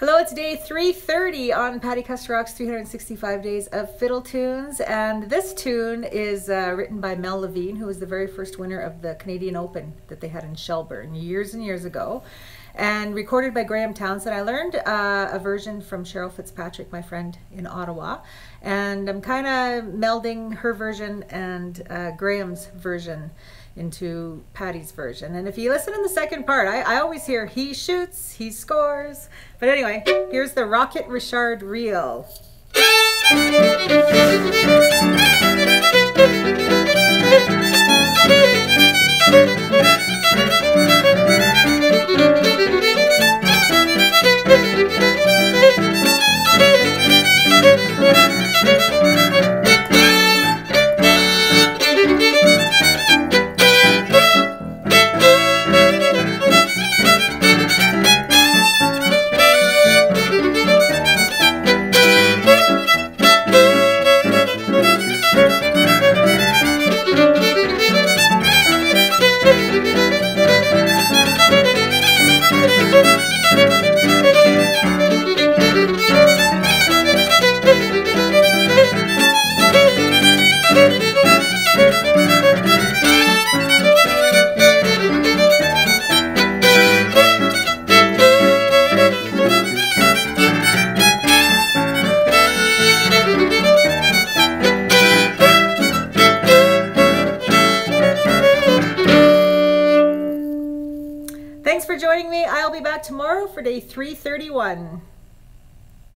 Hello, it's day 330 on Patti Kusturok's 365 Days of Fiddle Tunes, and this tune is uh, written by Mel Lavigne, who was the very first winner of the Canadian Open that they had in Shelburne years and years ago, and recorded by Graham Townsend. I learned uh, a version from Cheryl Fitzpatrick, my friend in Ottawa, and I'm kind of melding her version and uh, Graham's version into Patti's version. And if you listen in the second part, I, I always hear he shoots, he scores. But anyway, here's the Rocket Richard reel. Thanks for joining me. I'll be back tomorrow for day 331.